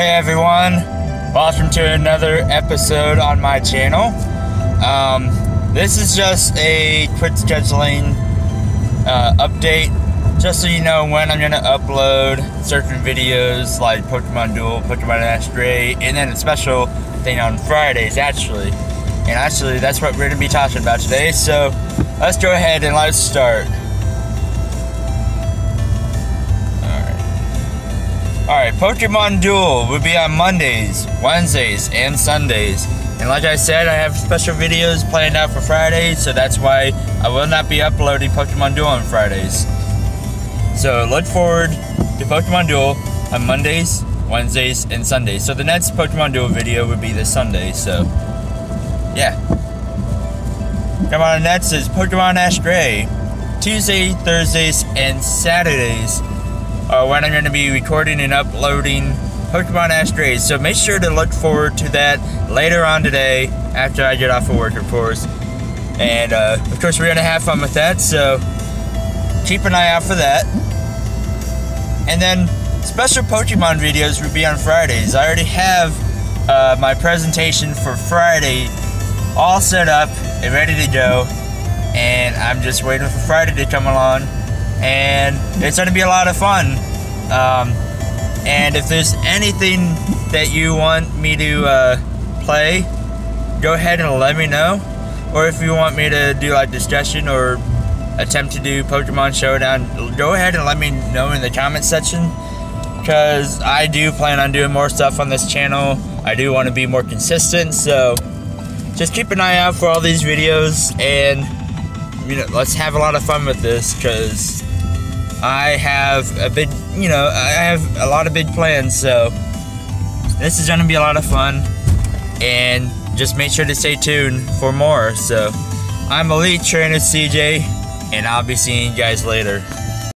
Hey everyone, welcome to another episode on my channel. Um, this is just a quick scheduling uh, update, just so you know when I'm going to upload certain videos like Pokemon Duel, Pokemon Ash Gray, and then a special thing on Fridays actually. And actually, that's what we're going to be talking about today, so let's go ahead and let's start. Pokemon Duel will be on Mondays, Wednesdays, and Sundays. And like I said, I have special videos planned out for Fridays, so that's why I will not be uploading Pokemon Duel on Fridays. So look forward to Pokemon Duel on Mondays, Wednesdays, and Sundays. So the next Pokemon Duel video would be this Sunday, so yeah. Come on, next is Pokemon Ash Gray. Tuesday, Thursdays, and Saturdays uh, when I'm going to be recording and uploading Pokemon Ash Grays. So make sure to look forward to that later on today after I get off of work, of course. And uh, of course, we're going to have fun with that. So keep an eye out for that. And then special Pokemon videos will be on Fridays. I already have uh, my presentation for Friday all set up and ready to go. And I'm just waiting for Friday to come along and it's going to be a lot of fun. Um, and if there's anything that you want me to uh, play, go ahead and let me know. Or if you want me to do like discussion or attempt to do Pokemon Showdown, go ahead and let me know in the comment section. Because I do plan on doing more stuff on this channel. I do want to be more consistent, so just keep an eye out for all these videos and you know, let's have a lot of fun with this because I have a big, you know, I have a lot of big plans, so this is going to be a lot of fun. And just make sure to stay tuned for more. So I'm Elite Trainer CJ, and I'll be seeing you guys later.